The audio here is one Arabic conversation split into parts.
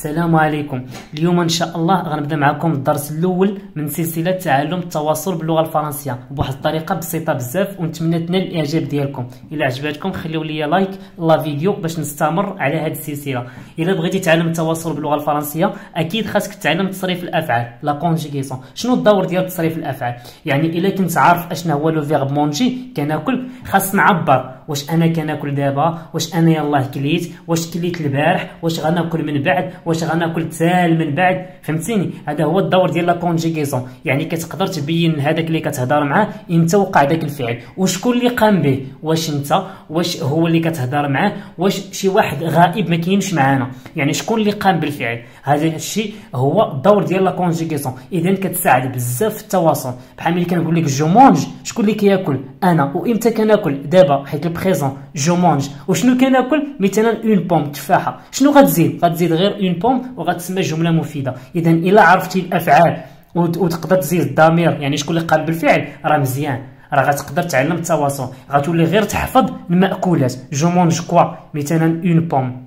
السلام عليكم. اليوم إن شاء الله غنبدأ معكم الدرس الأول من سلسلة تعلم التواصل باللغة الفرنسية. بواحد الطريقة بسيطة بزاف ونتمنى تنال الإعجاب ديالكم. إلا عجبتكم خليو لي like la vidéo باش نستمر على هذه السلسلة. إلا بغيتي تعلم التواصل باللغة الفرنسية أكيد خاصك تعلم تصريف الأفعال. la conjugaison شنو الدور ديال تصريف الأفعال؟ يعني إلا كنت عارف اشنا هو le verbe manger كناكل خاص نعبر. واش أنا كناكل دابا؟ واش أنا يلاه كليت؟ واش كليت البارح؟ واش غناكل من بعد؟ واش غناكل تال من بعد؟ فهمتيني؟ هذا هو الدور ديال la conjugaison يعني كتقدر تبين هذاك اللي كتهضر معاه إمتى وقع داك الفعل. وشكون اللي قام به؟ واش إنت؟ واش هو اللي كتهضر معاه؟ واش شي واحد غائب ما كاينش معانا. يعني شكون اللي قام بالفعل؟ هذا الشيء هو الدور ديال la conjugaison اذا كتساعد بزاف في التواصل. بحال ملي كنقول لك je mange شكون اللي كياكل؟ أنا. وإمتى كناكل؟ دابا حيت ال présent je mange وشنو كناكل مثلا une pomme تفاحه شنو غتزيد غتزيد غير une pomme وغتسمى جمله مفيده اذا الا عرفتي الافعال وتقدر تزيد الضمير يعني شكون اللي قام بالفعل راه مزيان راه غتقدر تعلم التواصل غتولي غير تحفظ المأكولات je mange quoi مثلا une pomme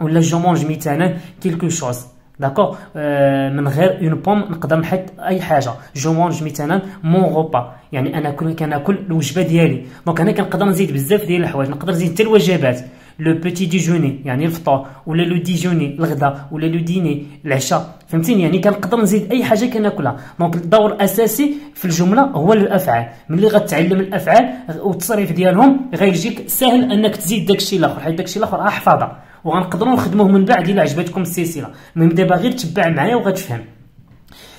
ولا je mange مثلا quelque chose d'accord من غير une pomme نقدر نحط أي حاجة. je mange مثلا mon repas يعني أنا كل كنأكل الوجبة ديالي. donc هنا كنقدر نزيد بزاف ديال الحوايج. نقدر نزيد حتى الوجبات. le petit déjeuner يعني الفطور. ولا le déjeuner الغداء ولا le dîner العشاء. فهمتيني؟ يعني كنقدر نزيد أي حاجة كناكلها. donc الدور الأساسي في الجملة هو الأفعال. ملي غتعلم الأفعال والتصريف ديالهم غيجيك سهل أنك تزيد داكشي الآخر. حيت داكشي الآخر أحفظه. وغنقدروا نخدموه من بعد إلا عجبتكم السلسلة. من دابا غير تبع معايا وغتفهم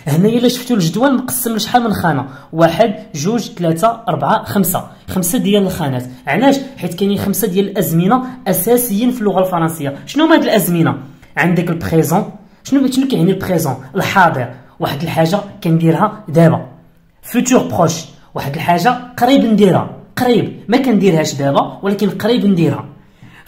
هنا إلا شفتوا الجدول مقسم لشحال من خانة؟ واحد جوج ثلاثة أربعة خمسة. خمسة ديال الخانات. علاش؟ حيت كاينين خمسة ديال الأزمنة أساسيين في اللغة الفرنسية. شنو هما هاد الأزمنة؟ عندك ال présent. شنو شنو كيعني ال présent؟ الحاضر. واحد الحاجة كنديرها دابا. futur proche واحد الحاجة قريب نديرها. قريب. ما كنديرهاش دابا ولكن قريب نديرها.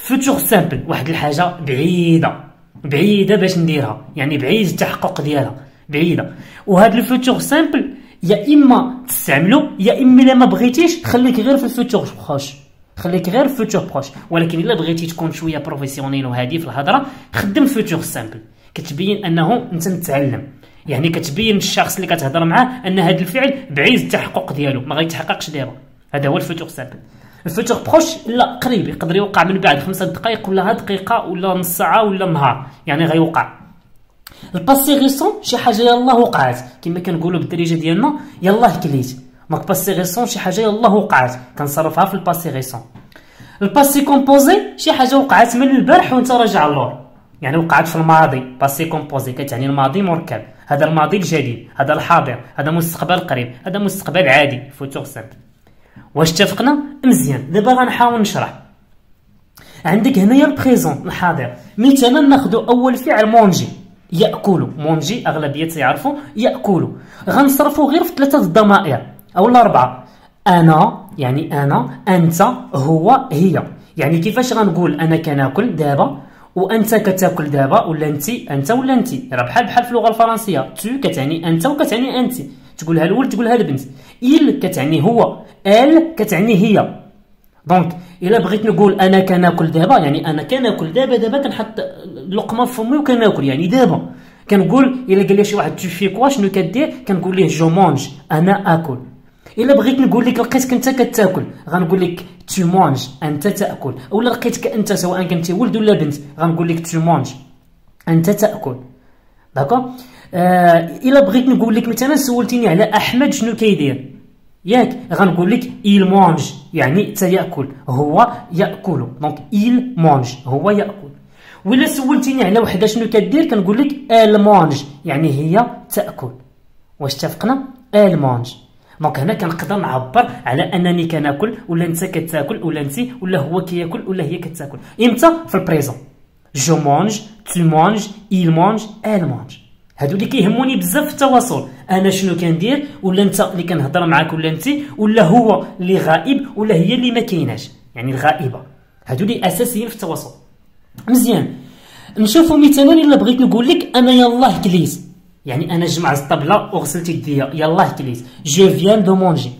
futur simple واحد الحاجة بعيدة. بعيدة باش نديرها. يعني بعيد التحقق ديالها. بعيدة. وهاد ال futur simple يا إما تستعملو يا إما إلا ما بغيتيش خليك غير في ال futur proche خليك غير في ال futur proche ولكن إلا بغيتي تكون شوية professionnel وهادي في الهضرة خدم futur simple كتبين أنه أنت متعلم. يعني كتبين الشخص اللي كتهضر معاه أن هذا الفعل بعيد التحقق ديالو ما غيتحققش دابا. هذا هو ال futur simple ال futur proche لا قريب يقدر يوقع من بعد خمسة دقائق ولا دقيقة ولا نص ساعة ولا نهار يعني غيوقع. ال passé récent شي حاجة يلاه وقعت. كما كنقولوا بالدارجه ديالنا يلاه كليت. donc passé récent شي حاجة يلاه وقعت. كنصرفها في ال passé récent ال passé composé شي حاجة وقعت من البارح وانت راجع اللور. يعني وقعت في الماضي. passé composé كتعني الماضي مركب. هذا الماضي الجديد هذا الحاضر هذا مستقبل قريب هذا مستقبل عادي. futur simple واش اتفقنا؟ مزيان. دابا غنحاول نشرح. عندك هنايا ال présent الحاضر. مثلا ناخذ أول فعل manger. ياكلوا manger أغلبية يعرفوا ياكلوا غنصرفوا غير في ثلاثة الضمائر. أو الأربعة. أنا يعني أنا أنت هو هي. يعني كيفاش غنقول أنا كناكل دابا؟ وأنت كتاكل دابا؟ ولا انت أنت ولا انت راه بحال بحال في اللغة الفرنسية. tu كتعني أنت وكتعني انت تقولها الولد تقولها البنت. il كتعني هو elle كتعني هي. donc إلا بغيت نقول أنا كناكل دابا يعني أنا كناكل دابا دابا كنحط اللقمه في فمي وكناكل يعني دابا. كنقول إلا قال لي شي واحد tu fais quoi شنو كدير؟ كنقول ليه je mange أنا آكل. إلا بغيت نقول لك لقيتك أنت كتاكل. غنقول لك tu manges أنت تأكل. اولا لقيتك أنت سواء كنتي ولد ولا بنت غنقول لك tu manges أنت تأكل. d'accord آه إلا بغيت نقول لك مثلا سولتيني على أحمد شنو كيدير. ياك غنقول لك il mange يعني تياكل هو ياكل donc il mange هو يأكل. ولا سولتيني على وحده شنو كدير كنقول لك elle mange يعني هي تأكل. واش اتفقنا؟ elle mange donc هنا كنقدر نعبر على أنني كناكل ولا أنت كتاكل ولا أنت ولا هو كياكل ولا هي كتاكل. إمتى؟ في ال présent. je mange tu manges il mange elle mange هادو اللي كيهموني بزاف في التواصل. أنا شنو كندير؟ ولا أنت اللي كنهضر معاك ولا أنت؟ ولا هو اللي غائب؟ ولا هي اللي ما كايناش؟ يعني الغائبة. هادو اللي أساسيين في التواصل. مزيان. نشوفوا مثلا إلا بغيت نقول لك أنا يلاه كليت يعني أنا جمعت الطبلة وغسلت يديا يلاه كليت je viens de manger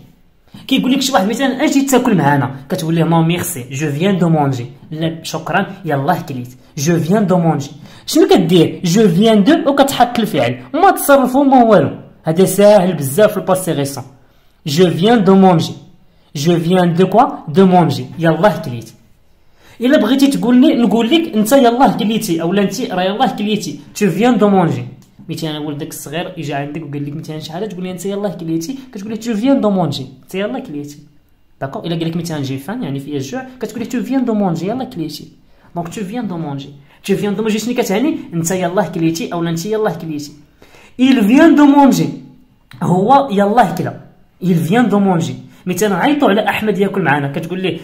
كيقول لك شي واحد مثلا أجي تاكل معانا. كتقول له non merci je viens de manger لا شكرا. يلاه كليت je viens de manger شنو كدير je viens de وكتحط الفعل ما تصرفو ما والو هذا ساهل بزاف في ال passé récent je viens de manger je viens de quoi de manger يلاه كليت الا بغيتي تقول لي نقول لك انت يلاه كليتي اولا انت راه يلاه كليتي tu viens de manger مثلا ولدك الصغير يجي عندك وقال لك مثلا شي حاجة تقول لي انت يلاه كليتي كتقول له tu viens de manger انت يلاه كليتي d'accord الا قال لك مثلا j'ai faim يعني فيا الجوع كتقول له tu viens de manger يلاه كليتي donc tu viens de manger tu viens de manger شنو كتعني انت يلاه كليتي اولا انت يلاه كليتي il vient de manger هو يلاه كلا il vient de manger مثلا عيطوا على احمد ياكل معنا كتقول ليه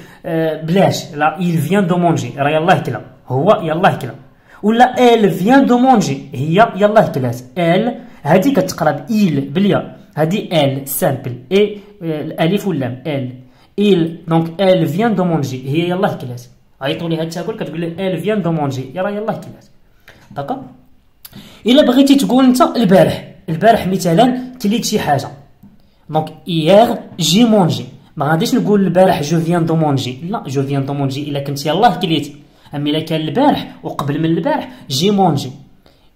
بلاش لا il vient de manger راه يلاه كلا هو يلاه كلا ولا elle vient de manger هي يلاه كلات elle هذه كتقرا il بالياء هذه elle simple اي الالف واللام elle. Il donc elle vient de manger هي يلاه كلات عيطوا ليها تاكل كتقول ليه elle vient de manger راه يلاه كلات d'accord إلا بغيتي تقول أنت البارح. البارح مثلا كليت شي حاجة. donc hier j'ai mangé ما غاديش نقول البارح je viens de manger لا je viens de manger إلا كنت يلاه كليتي أما إلا كان البارح وقبل من البارح j'ai mangé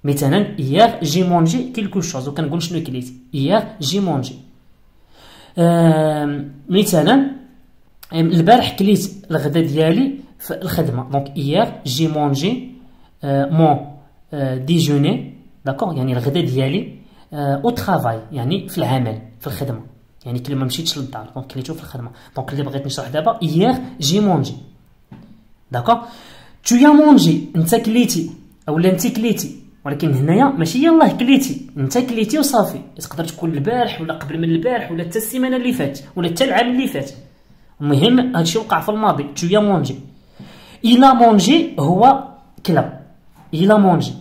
مثلا hier j'ai mangé quelque chose وكنقول شنو كليت؟ hier j'ai mangé مثلا البارح كليت الغدا ديالي. في الخدمه donc hier j'ai mangé mon déjeuner d'accord يعني الغدا ديالي au travail يعني في العمل في الخدمة. يعني كل ما مشيتش للدار donc كليتو في الخدمة. donc اللي بغيت نشرح دابا hier j'ai mangé d'accord tu as mangé انت كليتي أولا انت كليتي ولكن هنايا ماشي يلاه كليتي انت كليتي وصافي. تقدر تكون البارح ولا قبل من البارح ولا حتى السيمانة اللي فات ولا حتى العام اللي فات. المهم هادشي وقع في الماضي. tu as mangé il a mangé هو كلا il a mangé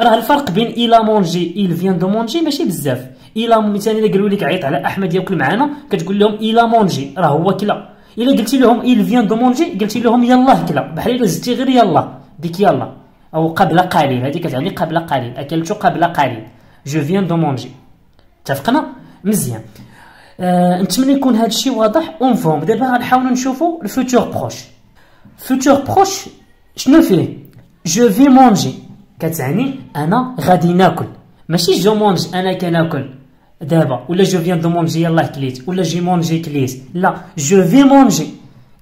راه الفرق بين il a mangé il vient de manger ماشي بزاف إلا مثلا إلا قالوا لك عيط على أحمد ياكل معانا كتقول لهم il a mangé راه هو كلا إلا قلتي لهم il vient de manger قلتي لهم يلاه كلا بحال إلا زدتي غير يلاه ديك يلا أو قبل قليل هذيك كتعني قبل قليل أكلت قبل قليل je viens de manger اتفقنا مزيان آه نتمنى يكون هذا الشيء واضح ومفهوم دابا غنحاولوا نشوفوا ال futur proche futur proche شنو فيه je vais manger كتعني أنا غادي ناكل ماشي je mange أنا كناكل دابا ولا je viens de manger يلاه كليت ولا j'ai mangé كليت لا je vais manger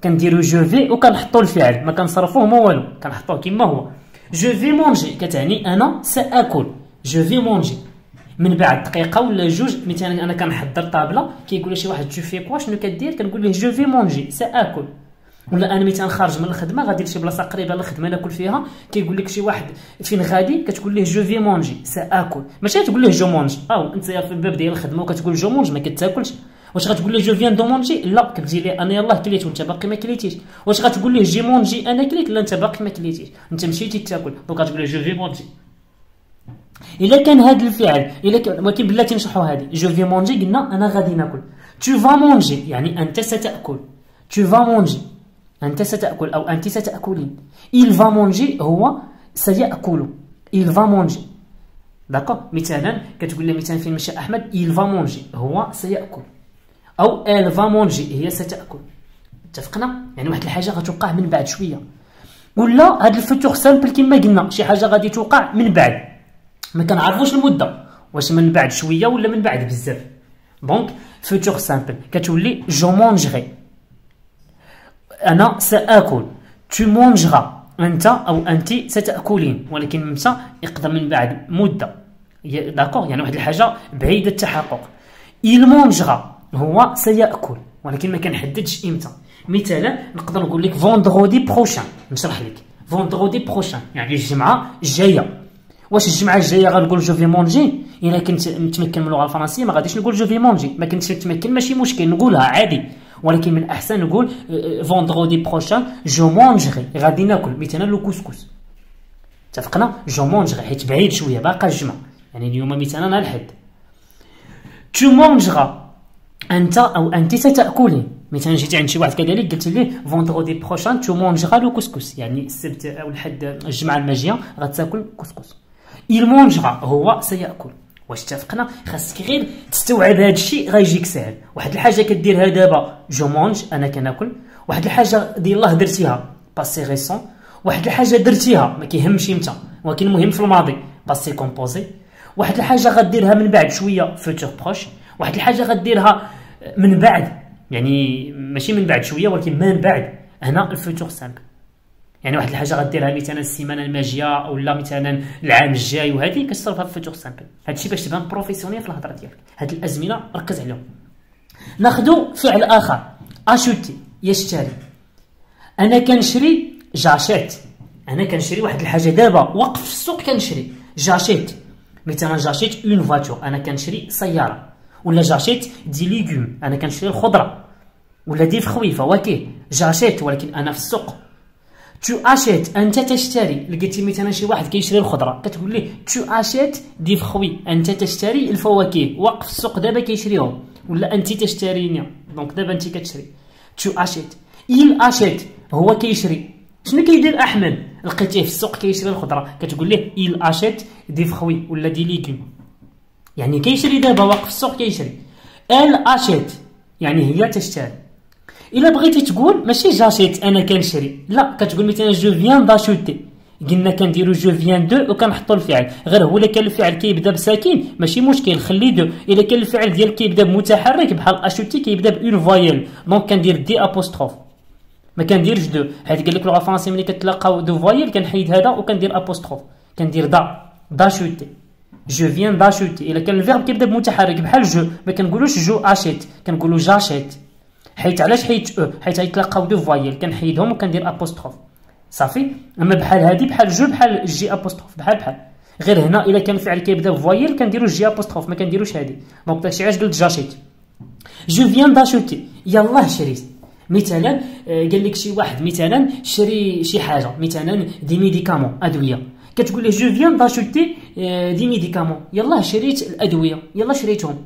كنديرو je vais وكنحطو الفعل ما كنصرفوه ما والو كنحطوه كيما هو je vais manger كتعني أنا ساكل je vais manger من بعد دقيقه ولا جوج مثلا أنا كنحضر طابله كيقول لي شي واحد tu fais quoi شنو كدير كنقول له je vais manger ساكل ولا أنا مثلا خارج من الخدمة غادي لشي بلاصة قريبة للخدمة ناكل فيها كيقول لك شي واحد فين غادي كتقول ليه je vais manger ساكل ماشي تقول ليه je mange أو أنت في الباب ديال الخدمة وكتقول je mange ما كتاكلش. واش غتقول ليه je viens de manger لا كتجي ليه أنا يلاه كليت وانت باقي ما كليتيش واش غتقول ليه j'ai mangé أنا كليت لا أنت باقي ما كليتيش أنت مشيتي تاكل. donc غتقول ليه je vais manger إلا كان هذا الفعل إلا كان ولكن بلاتي نشرحوا هذه. je vais manger قلنا أنا غادي ناكل. tu vas manger يعني أنت ستأكل. tu vas manger أنت ستأكل أو أنت ستأكلين. Il va manger هو سيأكل. Il va manger. d'accord مثلا كتقول لي مثلا فين مشى أحمد il va manger هو سيأكل. أو elle va manger هي ستأكل. اتفقنا؟ يعني واحد الحاجة غتوقع من بعد شوية. ولا هاد ال futur simple كما قلنا شي حاجة غادي توقع من بعد. ما كنعرفوش المدة. واش من بعد شوية ولا من بعد بزاف. donc futur simple كتولي je mangerai أنا سأكل. Tu mangeras. أنت أو انت ستأكلين. ولكن متى يقدر من بعد مدة. d'accord يعني واحد الحاجة بعيده التحقق. Il mangera. هو سيأكل. ولكن ما كنحددش إمتى. مثلا نقدر نقول لك vendredi prochain نشرح لك. vendredi prochain يعني الجمعة الجاية. واش الجمعة الجاية غنقول je vais manger إلا كنت متمكن من اللغة الفرنسية ما غاديش نقول je vais manger ما كنتش متمكن ماشي مشكل. نقولها عادي. ولكن من الاحسن نقول vendredi prochain je mangerai غادي ناكل. مثلا le couscous اتفقنا؟ je mangerai حيت بعيد شوية باقا الجمعه يعني اليوم مثلا نهار الحد. tu mangeras أنت أو أنت ستأكلين. مثلا جيتي عند شي واحد كذلك قلت ليه vendredi prochain tu mangeras le couscous يعني السبت أو الحد الجمعه الماجيه غتاكل كوسكوس il mangera. هو سيأكل. واش اتفقنا؟ خاصك غير تستوعب هذا الشيء غيجيك ساهل واحد الحاجة كديرها دابا je mange أنا كناكل. واحد الحاجة يلاه درتيها passé récent واحد الحاجة درتيها ما كيهمش إمتى ولكن المهم في الماضي passé composé واحد الحاجة غديرها من بعد شوية futur proche واحد الحاجة غديرها من بعد يعني ماشي من بعد شوية ولكن من بعد. هنا ال futur simple يعني واحد الحاجة غديرها مثلا السيمانة الماجية ولا مثلا العام الجاي وهذه كتصرفها في futur simple. هادشي باش تبان professionnel في الهضرة ديالك. هاد الأزمنة ركز عليهم. ناخذ فعل آخر. acheter يشتري. أنا كنشري j'achète. أنا كنشري واحد الحاجة. دابا وقف في السوق كنشري. j'achète. مثلا j'achète une voiture أنا كنشري سيارة. ولا j'achète des légumes. أنا كنشري الخضرة. ولا des fruits فواكه j'achète. ولكن أنا في السوق. tu achètes انت تشتري. لقيتي مثلا شي واحد كيشري الخضرة. كتقول ليه؟ tu achètes des fruits انت تشتري الفواكه. واقف ف السوق دابا كيشريهم. ولا انت تشتريني. donc دابا انت كتشري. tu achètes. il achète هو كيشري. شنو كيدير أحمد؟ لقيتيه في السوق كيشري الخضرة. كتقول ليه؟ il achète des fruits ولا des légumes يعني كيشري دابا واقف في السوق كيشري. elle achète يعني هي تشتري. إلا بغيتي تقول ماشي j'achète أنا كنشري. لا كتقول مثلا je viens d'acheter قلنا كنديرو je viens de وكنحطو الفعل. غير هو إلا كان الفعل كيبدا بساكن ماشي مشكل خلي de إلا كان الفعل ديال كيبدا بمتحرك بحال acheter كيبدا ب une voyelle donc كندير d apostrophe ما كنديرش de حيت قال لك لغة français ملي كتلاقاو deux voyelles كنحيد هذا وكندير apostrophe كندير d' d'acheter je viens d'acheter إلا كان ال verbe كيبدا بمتحرك بحال je ما كنقولوش je achète كنقولو j'achète حيت علاش حيت أو حيت غيتلاقاو deux voyelles كنحيدهم وكندير apostrophe. صافي؟ أما بحال هادي بحال je بحال j apostrophe بحال بحال. غير هنا إلا كان الفعل كيبدا ب voyelle كنديرو j apostrophe ما كنديروش هادي. donc داكشي علاش قلت j'achète. je viens d'acheter يلاه شريت مثلا قال لك شي واحد مثلا شري شي حاجة مثلا des médicaments أدوية. كتقول له je viens d'acheter des médicaments. يلاه شريت الأدوية يلاه شريتهم.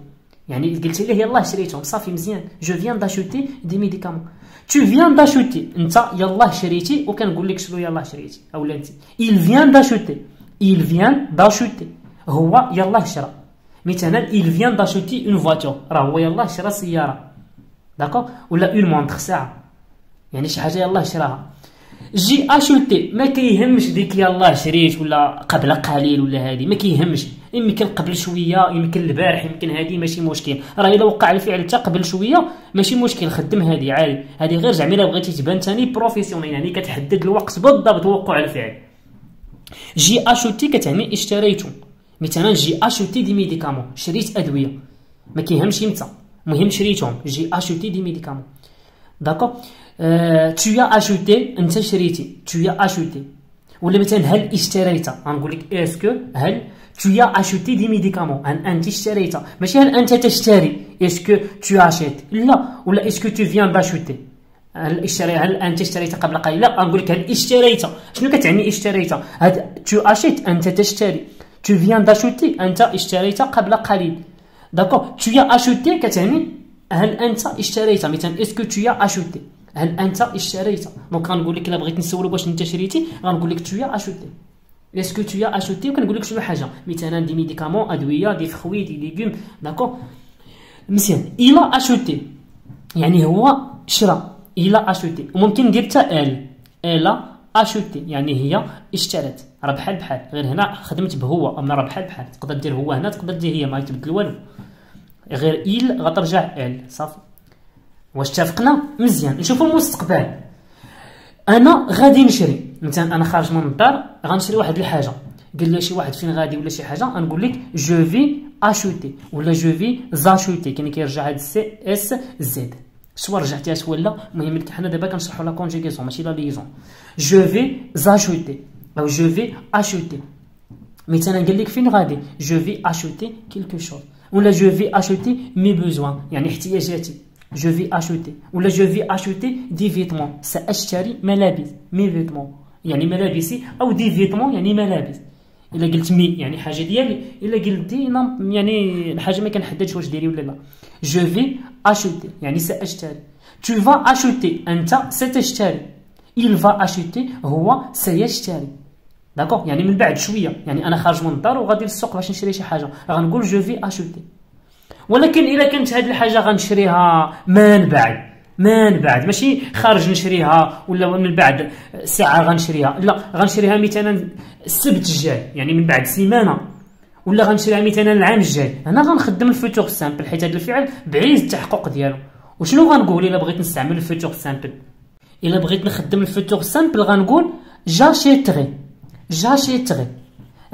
يعني قلت له يلاه شريتهم صافي مزيان. je viens d'acheter des médicaments tu viens d'acheter انت يلاه شريتي وكنقول لك شنو يلاه شريتي. أولا أنت. Il vient d'acheter il vient d'acheter هو يلاه شرا مثلا il vient d'acheter une voiture راه هو يلاه شرا سيارة. d'accord ولا une montre ساعة. يعني شي حاجة يلاه شراها. j'ai acheté ما كيهمش ديك يلاه شريت ولا قبل قليل ولا هادي ما كيهمش. يمكن قبل شوية يمكن البارح يمكن هادي ماشي مشكل. راه إلا وقع الفعل حتى قبل شوية ماشي مشكل خدم هادي عادي. هادي غير زعما إلا بغيتي تبان ثاني professionnel يعني كتحدد الوقت بالضبط وقوع الفعل. j'ai acheté كتعني اشتريتو مثلا j'ai acheté des médicaments شريت أدوية. ما كيهمش إمتى. المهم شريتهم. j'ai acheté des médicaments. d'accord؟ tu as acheté انت شريتي tu as acheté ولا مثلا هل اشتريت غنقول لك est-ce que هل tu as acheté des médicaments? هل انت اشتريت ماشي هل انت تشتري est-ce que tu achètes? لا ولا est-ce que tu viens d'acheter هل اشتري هل انت اشتريت قبل قليل لا نقول لك هل اشتريت شنو كتعني اشتريت هاد tu achètes انت تشتري tu viens d'acheter انت اشتريت قبل قليل d'accord tu as acheté كتعني هل انت اشتريت مثلا est-ce que tu as acheté هل أنت اشتريت؟ donc غنقول لك إلا بغيت نسولو واش أنت شريتي غنقول لك as acheté est-ce que tu as acheté وكنقول لك شنو حاجة؟ مثلا des médicaments أدوية des fruits des légumes d'accord. مزيان il a acheté. يعني هو شرا il a acheté. وممكن ندير حتى elle elle a acheté. يعني هي اشترت. راه بحال بحال. غير هنا خدمت بهو. أما راه بحال بحال. تقدر دير هو هنا تقدر دير هي ما يتبدل والو. غير il غترجع elle صافي. واش اتفقنا؟ مزيان. نشوفوا المستقبل. أنا غادي نشري. مثلا أنا خارج من الدار غنشري واحد الحاجة. قال لي شي واحد فين غادي ولا شي حاجة غنقول لك je vais acheter ولا je vais acheter كاين كيرجع هاد سي s z. soit رجعتيها soit لا المهم حنا دابا كنشرحوا la conjugaison ماشي la liaison je vais acheter أو je vais acheter مثلا قال لك فين غادي؟ je vais acheter quelque chose ولا je vais acheter mes besoins يعني احتياجاتي. je vais acheter ولا je vais acheter des vêtements ساشتري ملابس mes vêtements يعني ملابسي أو des vêtements يعني ملابس إلا قلت mes يعني حاجة ديالي. إلا قلت des يعني الحاجة ما كنحددش واش ديالي ولا لا. je vais acheter يعني ساشتري tu vas acheter أنت ستشتري. Il va acheter. هو سيشتري. d'accord يعني من بعد شوية. يعني أنا خارج من الدار وغادي للسوق باش نشري شي حاجة. غنقول je vais acheter ولكن الا كانت هذه الحاجة غنشريها من بعد من بعد. ماشي خارج نشريها ولا من بعد ساعة غنشريها لا غنشريها مثلا السبت الجاي يعني من بعد سيمانة. ولا غنشريها مثلا العام الجاي. هنا غنخدم ال futur simple حيت هذا الفعل بعيد التحقق ديالو. وشنو غنقول إلا بغيت نستعمل ال futur simple؟ إلا بغيت نخدم ال futur simple غنقول j'achèterai j'achèterai.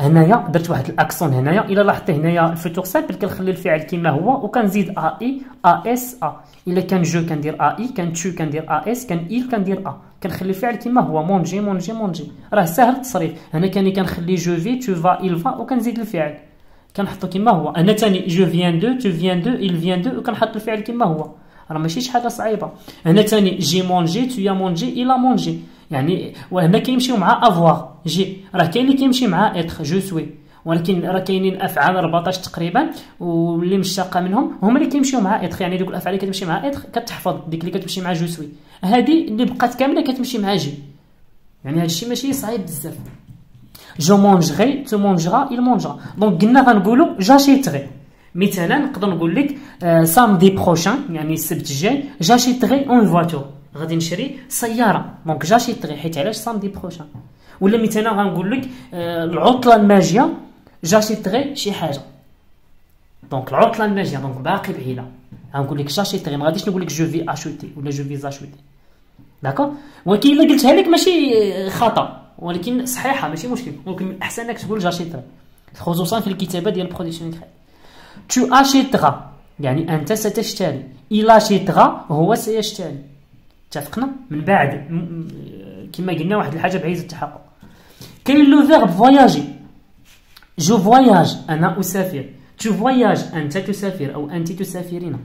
هنايا درت واحد ال accent هنايا إلا لاحظتي هنايا ال futur simple كنخلي الفعل كما هو وكنزيد a i a s a إلا كان je كندير a i كان tu كندير a s كان il كندير a كنخلي الفعل كما هو manger manger manger راه ساهل التصريف. هنا ثاني كنخلي je vais tu vas il va وكنزيد الفعل. كنحطو كما هو. هنا ثاني je viens de tu viens de il vient de وكنحط الفعل كما هو. راه ماشي شي حاجة صعيبة. هنا ثاني j'ai mangé tu as mangé il a mangé يعني وهنا كيمشيو مع avoir j'ai راه كاين اللي كيمشي مع être je suis ولكن راه كاينين أفعال 14 تقريبا واللي مشتقة منهم هما اللي كيمشيو مع être يعني دوك الأفعال اللي كتمشي مع اتخ كتحفظ ديك اللي كتمشي مع je suis هذه اللي بقات كاملة كتمشي مع j'ai يعني هذا الشيء ماشي صعيب بزاف. je mangerai tu mangeras il mangera donc قلنا غنقولوا j'achèterai مثلا نقدر نقول لك samedi prochain يعني السبت الجاي j'achèterai une voiture غادي نشري سيارة. donc j'achèterai حيت علاش samedi prochain ولا مثلا غنقول لك العطلة الماجية j'achèterai شي حاجة. donc العطلة الماجية donc باقي بعيدة. غنقول لك j'achèterai ما غاديش نقول لك je vais acheter ولا je vais acheter d'accord ولكن إلا قلتها لك ماشي خطأ. ولكن صحيحة ماشي مشكل. ممكن أحسن إنك تقول j'achèterai خصوصا في الكتابة ديال production tu achèteras يعني أنت ستشتري. il achètera هو سيشتري. اتفقنا من بعد. كما قلنا واحد الحاجة بعيد التحقق. كاين le verbe voyager je voyage أنا أسافر. tu voyages أنت تسافر أو أنت تسافرين.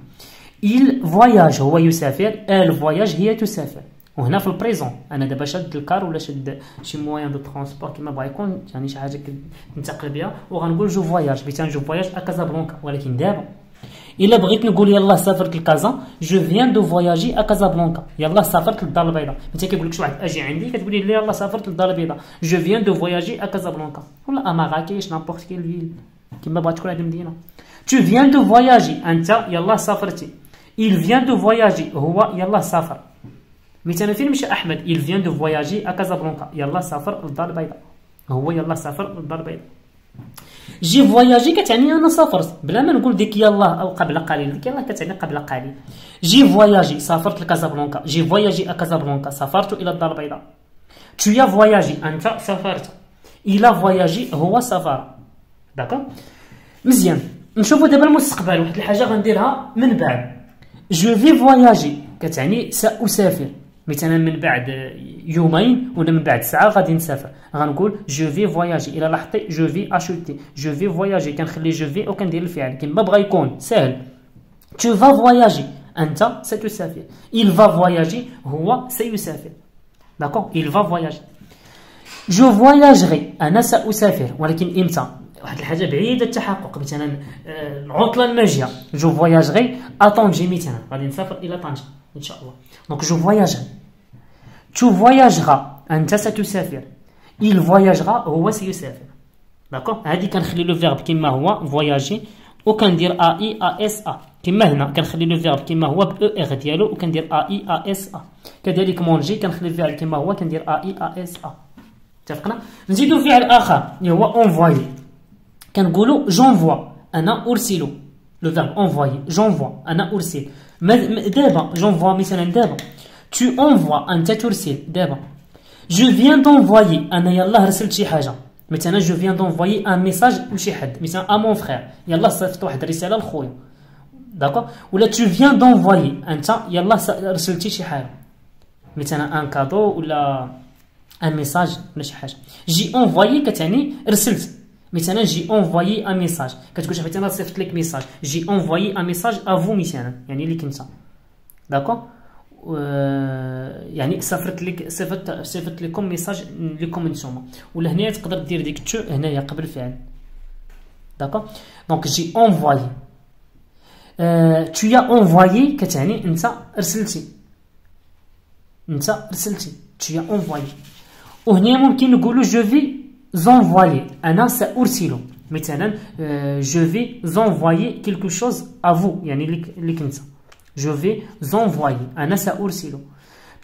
Il voyage هو يسافر. elle voyage هي تسافر. وهنا في ال présent. أنا دابا شاد الكار ولا شاد شي moyen de transport كيما بغا يكون؟ يعني شي حاجة كنتقل بها وغنقول je voyage بيتان je voyage à Casablanca ولكن دابا إلا بغيت نقول يلاه سافرت لكازا je viens de voyager à Casablanca. يلاه سافرت للدار البيضاء. انت كيقول لك واحد؟ أجي عندي كتقولي لي يلاه سافرت للدار البيضاء. je viens de voyager à Casablanca. ولا à مراكش n'importe quelle ville كيما بغات تكون هذه المدينة. tu viens de voyager أنت يلاه سافرتي. Il vient de voyager. هو يلاه سافر. مثلا فين مشى أحمد؟ Il vient de voyager à Casablanca يلاه سافر للدار البيضاء. هو يلاه سافر للدار البيضاء. j'ai voyagé كتعني أنا سافرت. بلا ما نقول ديك يلاه أو قبل قليل ديك يلاه كتعني قبل قليل. j'ai voyagé سافرت لكازابلانكا. j'ai voyagé Casablanca سافرت إلى الدار البيضاء. tu as voyagé أنت سافرت. il a voyagé هو سافر. d'accord مزيان. نشوفوا دابا المستقبل. واحد الحاجة غنديرها من بعد. je vais voyager كتعني سأسافر. مثلا من بعد يومين ولا من بعد ساعة غادي نسافر. غنقول je vais voyager الا لاحظتي je vais acheter je vais voyager كنخلي je vais وكندير الفعل. كيما بغا يكون. سهل. tu vas voyager أنت ستسافر. Il va فواياجي هو سيسافر. d'accord il va voyager je voyagerai أنا سأسافر. ولكن إمتى؟ واحد الحاجة بعيدة التحقق. مثلا العطلة الماجية. je voyagerai à Tanger مثلا غادي نسافر إلى طنجة إن شاء الله. donc je voyagerai tu voyageras أنت ستسافر. il فواياجغا هو سيسافر. d'accord هادي كنخلي le verbe كيما هو فواياجي. وكندير a i a s a كيما هنا كنخلي le verbe كيما هو ب e r ديالو وكندير a i a s a كذلك manger كنخلي الفعل كيما هو كندير a i a s a اتفقنا نزيدو فعل آخر اللي هو envoyer كنقولوا j'envoie أنا ارسل le verbe envoyer j'envoie أنا ارسل دابا j'envoie مثلا دابا tu envoies انت ترسل دابا je viens d'envoyer أنا يلاه رسلت شي حاجة مثلا je viens d'envoyer un message لشي حد مثلا à mon frère يلاه صيفط واحد الرساله لخويا d'accord ولا tu viens d'envoyer انت يلاه رسلتي شي حاجة مثلا un cadeau ولا un message ولا شي حاجة j'ai envoyé كتعني رسلت مثلا j'ai envoyé un message كتقول شوف أنا صيفط لك message j'ai envoyé un message à vous مثلا يعني ليك انت d'accord يعني صيفط لك صيفط صيفط لكم message لكم نتوما ولا هنايا تقدر دير ديك tu هنايا قبل الفعل d'accord donc j'ai envoyé tu as envoyé كتعني انت ارسلتي انت ارسلتي tu as envoyé وهنا ممكن نقولوا je vais envoyer أنا سارسل مثلا je vais envoyer quelque chose à vous يعني ليك ليك انت je vais envoyer أنا سارسل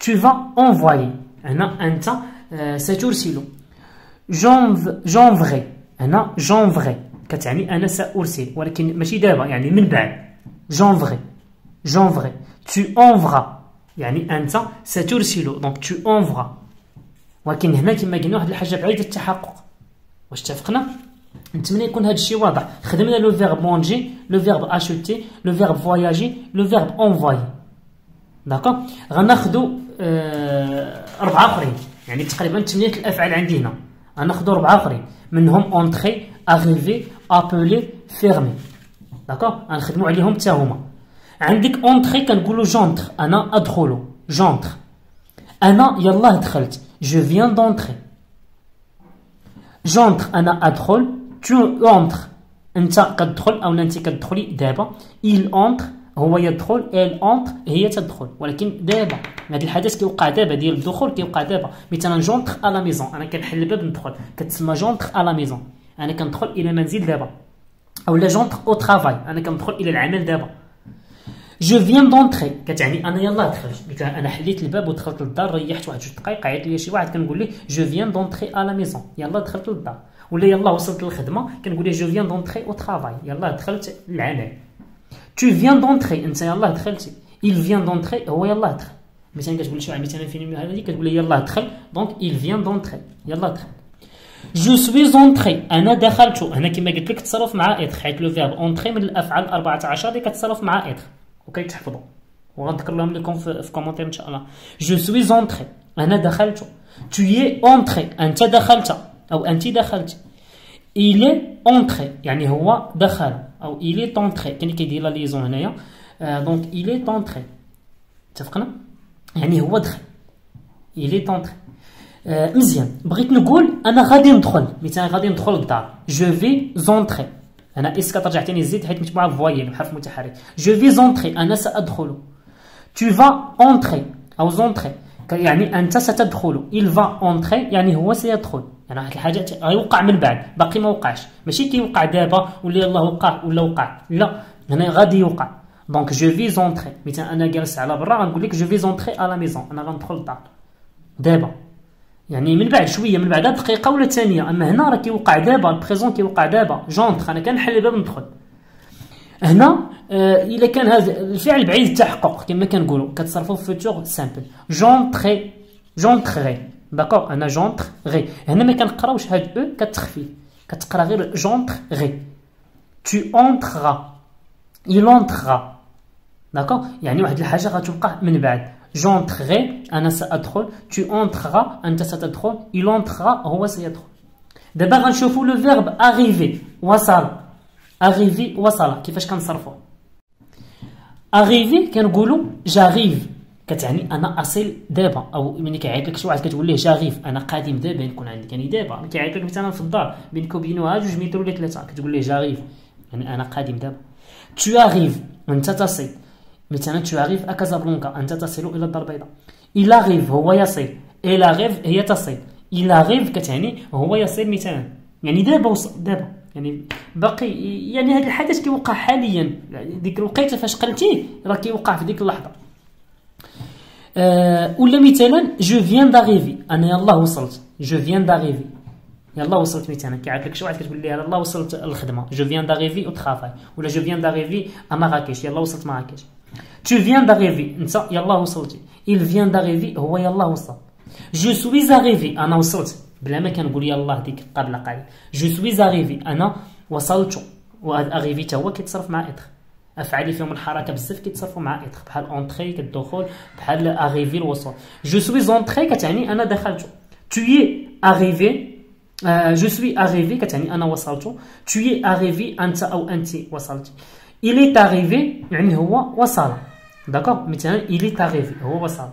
tu vas envoyer. أنا انت سترسل j'enverrai هنا j'enverrai كتعني أنا سارسل ولكن ماشي دابا يعني من بعد j'enverrai j'enverrai tu enverras. يعني انت سترسل donc tu enverras. ولكن هنا كما قلنا واحد الحاجة بعيده التحقق واش اتفقنا؟ نتمنى يكون هذا الشيء واضح. خدمنا le verbe manger le verbe acheter le verbe voyager le verbe envoyer d'accord غناخدو آه أربعة آخرين. يعني تقريبا ثمانيه الأفعال عندي هنا. غناخدو أربعة آخرين. منهم entrer arriver appeler fermer d'accord غنخدمو عليهم حتى هما. عندك entrer كنقولو j'entre أنا أدخلو. j'entre أنا يلاه دخلت. je viens d'entrer j'entre أنا أدخل. tu entres أنت كتدخل أو انت كتدخلي دابا. il entre هو يدخل. elle entre هي تدخل. ولكن دابا هذا الحدث كيوقع دابا ديال الدخول كيوقع دابا. مثلا j'entre à la maison أنا كنحل الباب ندخل. كتسمى j'entre à la maison. أنا كندخل إلى المنزل دابا. أو لا j'entre au travail أنا كندخل إلى العمل دابا. je viens d'entrer كتعني أنا يلاه دخلت. أنا حليت الباب ودخلت للدار ريحت واحد جوج دقائق عيط لي شي واحد كنقول ليه je viens d'entrer à la maison يلاه دخلت للدار. ولا يلاه وصلت للخدمة كنقول ليه je viens d'entrer au travail يلاه دخلت للعمل tu viens d'entrer أنت يلاه دخلتي. Il vient d'entrer هو يلاه دخل. مثلا كتقول شي واحد مثلا فين هذه كتقول ليه يلاه دخل. donc il vient d'entrer يلاه دخل. je suis entré أنا دخلت. هنا كما قلت لك تصرف مع être حيت le verbe entrer من الأفعال 14 اللي كتصرف مع être وكيتحفظوا وغنذكر لهم لكم في, في commentaire إن شاء الله. je suis entré أنا دخلت. tu es entré أنت دخلت. أو انت دخلت. il est entré يعني هو دخل. أو il est entré كاين كيدير la liaison هنايا. donc il est entré اتفقنا؟ يعني هو دخل. il est entré آه مزيان. بغيت نقول أنا غادي ندخل. مثلا غادي ندخل للدار. je vais entrer أنا s كترجع ثاني زيد حيت مجموعه voyelle بحرف متحرك. je vais entrer أنا سأدخل. Tu vas entrer. أو entrer يعني أنت ستدخل. Il va entrer. يعني هو سيدخل. يعني واحد الحاجة غيوقع من بعد. باقي ما وقعش. ماشي كيوقع دابا ولا يلاه وقع ولا وقع. لا. هنا غادي يوقع. donc je vais entrer مثلا أنا جالس على برا غنقول لك je vais entrer à la maison أنا غندخل للدار. دابا. يعني من بعد شوية من بعد دقيقه ولا ثانية. أما هنا راه كيوقع دابا ال présent كيوقع دابا. j'entre أنا كنحل الباب ندخل هنا آه إلا كان هذا الفعل بعيد التحقق كما كنقولوا. كتصرفوا في futur simple j'entrerai j'entrerai d'accord أنا j'entrerai هنا ما كنقراوش هاد e كتخفي. كتقرا غير j'entrerai tu entreras il entrera. d'accord يعني واحد الحاجة غتوقع من بعد. j'entrerai أنا سادخل tu entreras انت ستدخل il entrera هو سيدخل دابا غنشوفوا لو فيرب arriver وصل arriver وصل كيفاش كنصرفوا arriver كنقولوا جاريف كتعني أنا اصل دابا أو ملي كيعيط لك شي واحد كتقول ليه جاريف أنا قادم دابا نكون عندك يعني دابا كيعيط لك مثلا في الدار بينك وبينها جوج متر ولا ثلاثة كتقول ليه جاريف يعني أنا قادم دابا tu arrives انت تصل مثلا à Casablanca انت تصل إلى الدار البيضاء il arrive هو يصل elle arrive هي تصل il arrive كتعني هو يصل مثلا يعني دابا وصل دابا يعني باقي يعني هذا الحدث كيوقع حاليا ديك الوقيته فاش قلتيه راه كيوقع في ديك اللحظه أه ولا مثلا je viens d'arriver أنا يلاه وصلت je viens d'arriver يلا وصلت مثلا كيعرف لك شي واحد كتقول ليه يلا وصلت الخدمه je viens d'arriver أو ولا je viens d'arriver à مراكش يلا وصلت مراكش tu viens d'arriver انت يلا وصلتي il vient d'arriver هو يلا وصل je suis arrivé أنا وصلت بلا ما كنقول يلا ديك قبل قليل je suis arrivé أنا وصلت وهاد arriver تا هو كيتصرف مع être افعالي فيهم الحركه بزاف كيتصرفوا مع être بحال entrer كالدخول بحال arriver الوصول je suis entré كتعني أنا دخلت tu es arrivé je suis arrivé كتعني أنا وصلت tu es arrivé انت أو انت وصلت est arrivé يعني هو وصل. d'accord مثلا est arrivé هو وصل.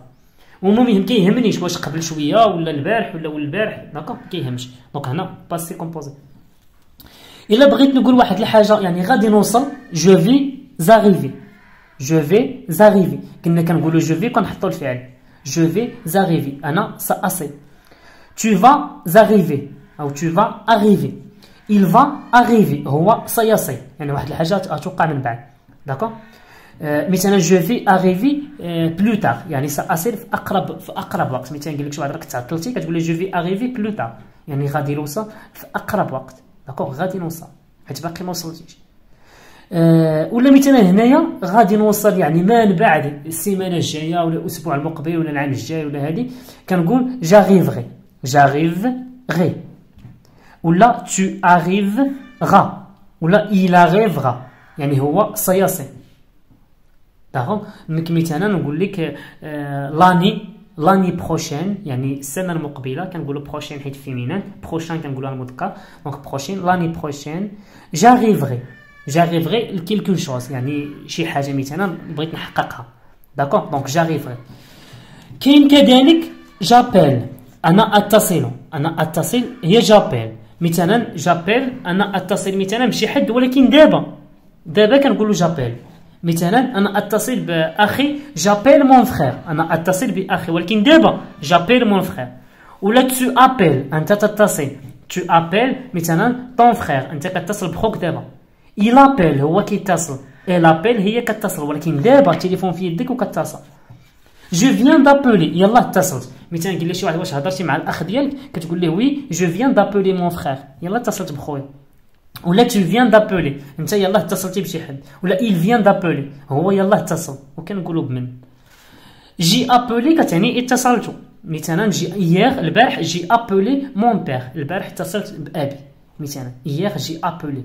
ومهم كيهمنيش واش قبل شوية ولا البارح ولا البارح. d'accord كيهمش. donc هنا passé composé إلا بغيت نقول واحد الحاجة يعني غادي نوصل je vais arriver je vais arriver كنا كنقولوا je vais كنحطوا الفعل. je vais arriver أنا سأصل. Tu vas arriver. أو tu vas arriver. Il va arriver. هو سيصل يعني واحد الحاجة غتوقع من بعد. d'accord مثلا je vais arriver plus tard يعني ساصل في اقرب في أقرب وقت. مثلا قال لك شي واحد راك تعطلتي كتقول له je vais arriver plus tard يعني غادي نوصل في أقرب وقت. d'accord غادي نوصل. حيت باقي ما وصلتيش. أه ولا مثلا هنايا غادي نوصل يعني من بعد السيمانة الجاية ولا الأسبوع المقبل ولا العام الجاي ولا هذه. كنقول j'arriverai j'arriverai ولا tu arriveras ولا il arrivera. يعني هو سيصل d'accord مثلا نقول لك l'année l'année prochaine يعني السنة المقبله كنقولوا prochaine حيت féminin prochain كنقولوا المذكر donc prochaine l'année prochaine j'arriverai j'arriverai à quelque chose يعني شي حاجة مثلا بغيت نحققها d'accord donc j'arriverai كاين كذلك j'appelle أنا اتصل أنا اتصل هي j'appelle مثلا j'appelle. أنا أتصل مثلا بشي حد ولكن دابا دابا كنقولوا j'appelle. مثلا أنا أتصل بأخي j'appelle mon frère أنا أتصل بأخي ولكن دابا j'appelle mon frère ولا tu appelles أنت تتصل. tu appelles مثلا ton frère أنت كتصل بخوك دابا. Il appelle هو كيتصل. elle appelle هي كتصل. ولكن دابا التليفون في يدك وكتصل. je viens d'appeler يلاه اتصلت مثلا قال لي شي واحد واش هضرتي مع الاخ ديالك كتقول له oui je viens d'appeler mon frère يلاه اتصلت بخويا ولا tu viens d'appeler. انت يلاه اتصلتي بشي حد ولا il vient d'appeler. هو يلاه اتصل وكنقولوا بمن j'ai appelé كتعني اتصلت مثلا j'ai hier البارح j'ai appelé mon père البارح اتصلت بابي مثلا hier j'ai appelé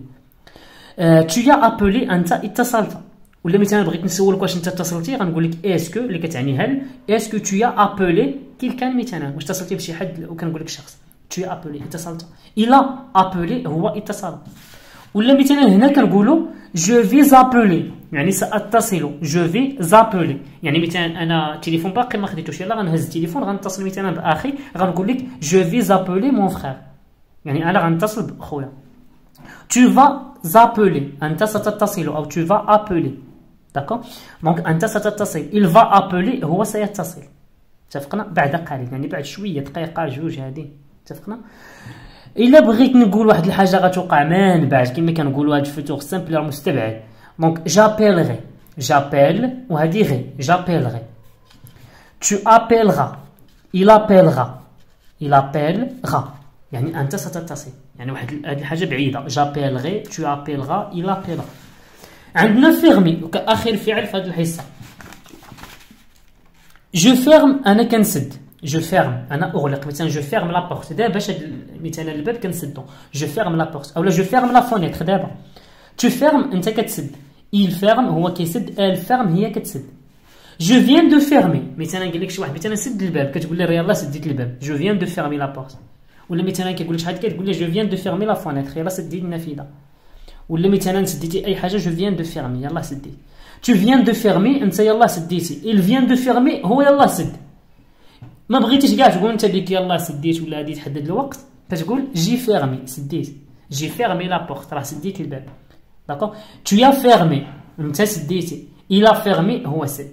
tu as appelé انت اتصلت ولا مثلا بغيت نسولك واش أنت اتصلتي غنقول لك est-ce que اللي كتعني هل est-ce que tu as appelé quelqu'un مثلا؟ واش اتصلتي بشي حد وكنقول لك شخص tu as appelé اتصلت. il a appelé هو اتصل. ولا مثلا هنا كنقولوا je vais appeler يعني سأتصل je vais appeler يعني مثلا أنا التليفون باقي ما خديتوش. يلا غنهز التليفون غنتصل مثلا باخي غنقول لك je vais appeler mon frère يعني أنا غنتصل بخويا tu vas appeler أنت ستتصل أو tu vas appeler. d'accord donc انت ستتصل il va appeler هو سيتصل اتفقنا بعد قليل يعني بعد شوية دقيقه جوج هذه اتفقنا الا بغيت نقول واحد الحاجة غتوقع من بعد كما كنقولوا هاد ال futur simple مستبعد donc j'appellerai j'appelle وهادي rai j'appellerai tu appelleras il appellera il appellera. يعني انت ستتصل يعني واحد هاد الحاجة بعيده j'appellerai tu appelleras il appellera. عندنا fermer كاخر فعل في هاد الحصة. je ferme أنا كنسد. je ferme أنا أغلق. مثلا je ferme la porte دابا باش مثلا الباب كنسدو. je ferme la porte أولا je ferme la fenêtre دابا. tu fermes أنت كتسد. Il ferme هو كيسد. elle ferme هي كتسد. je viens de fermer مثلا قال لك شي واحد مثلا سد الباب. كتقول له يلاه سديت الباب. je viens de fermer la porte ولا مثلا كيقول لك شحال كتقول له je viens de fermer la fenêtre يلاه سديت النافذه ولا مثلا سديتي اي حاجة je viens de fermer يلاه سديت tu viens de fermer انت يلاه سديتي il vient de fermer هو يلاه سد ما بغيتيش كاع تقول انت ديك يلاه سديت ولا غادي تحدد الوقت كتقول j'ai fermé سديت j'ai fermé la porte راه سديت الباب d'accord tu as fermé انت سديتي il a fermé هو سد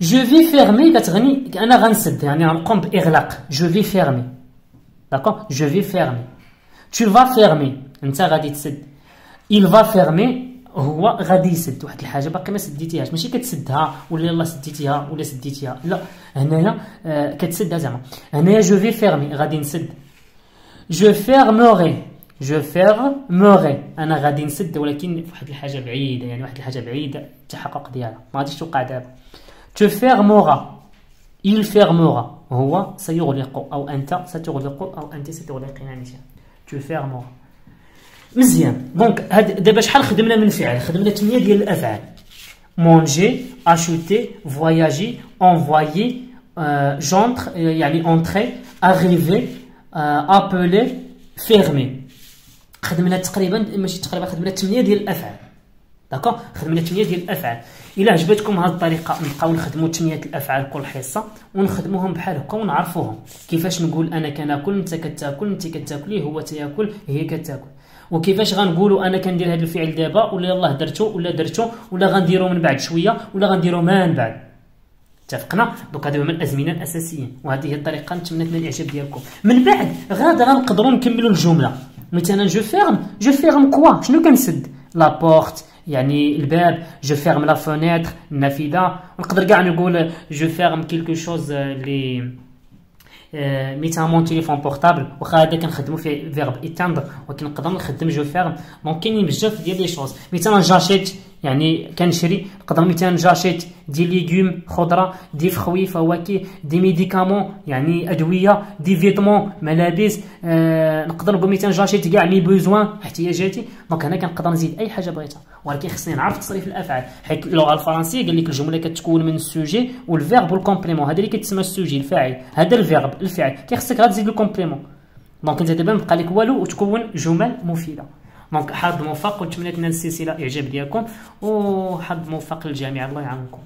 je vais fermer كتغني أنا غنسد يعني غنقوم باغلاق je vais fermer d'accord je vais fermer tu vas fermer انت غادي تسد. Il va fermer هو غادي يسد. واحد الحاجة باقي ما سديتيهاش. ماشي كتسدها ولا يلاه سديتيها ولا سديتيها. لا. هنايا آه كتسدها زعما. هنايا je vais fermer غادي نسد. je fermerai je fermerai أنا غادي نسد ولكن واحد الحاجة بعيدة. يعني واحد الحاجة بعيدة. التحقق ديالها. ما غاديش توقع دابا. tu fermeras il fermera هو سيغلق أو أنت ستغلق أو أنت ستغلقين يعني tu fermeras مزيان. donc هاد دابا شحال خدمنا من فعل؟ خدمنا 8 ديال الأفعال. manger acheter voyager envoyer j'entre يعني entrer arriver appeler fermer خدمنا تقريبا ماشي تقريبا خدمنا 8 ديال الأفعال. d'accord خدمنا 8 ديال الأفعال. إلا عجبتكم هذه الطريقة نبقاو نخدموا 8 الأفعال كل حصة ونخدموهم بحال هكا ونعرفوهم. كيفاش نقول أنا كناكل أنت كتاكل أنت كتاكلي هو تياكل هي كتاكل. وكيفاش غنقولوا أنا كندير هذا الفعل دابا؟ ولا يلاه درتو ولا درتو ولا غنديرو من بعد شوية ولا غنديرو من بعد. اتفقنا؟ donc هذا هو من الأزمنة الاساسيين وهذه هي الطريقة نتمنى تنال الإعجاب ديالكم. من بعد غادا غنقدروا نكملوا الجملة. مثلا je ferme je ferme quoi شنو كنسد؟ la porte يعني الباب. je ferme la fenêtre النافذة. نقدر كاع نقول je ferme quelque chose les vêtements téléphone portable واخا هذا كنخدمو فيه verbe éteindre ولكن نقدر نخدم je ferme donc كاينين بزاف ديال les choses مثلا j'achète يعني كنشري نقدر مثلا j'achète des légumes خضرة دي فخوي فواكه des médicaments يعني أدوية des vêtements ملابس آه نقدر نقول مثلا j'achète كاع mes besoins احتياجاتي donc هنا كنقدر نزيد أي حاجة بغيتها. ولكن خصني نعرف تصريف الأفعال. حيت اللغة الفرنسيه قال لك الجملة كتكون من ال sujet وال verbe وال complément هذا اللي كيتسمى ال sujet الفاعل. هذا ال verbe الفعل كيخصك غير تزيد ال complément donc أنت دابا مبقى لك والو وتكون جمل مفيدة. دونك حظ موفق ونتمنى تنال السلسله اعجاب ديالكم وحظ موفق للجميع الله يعاونكم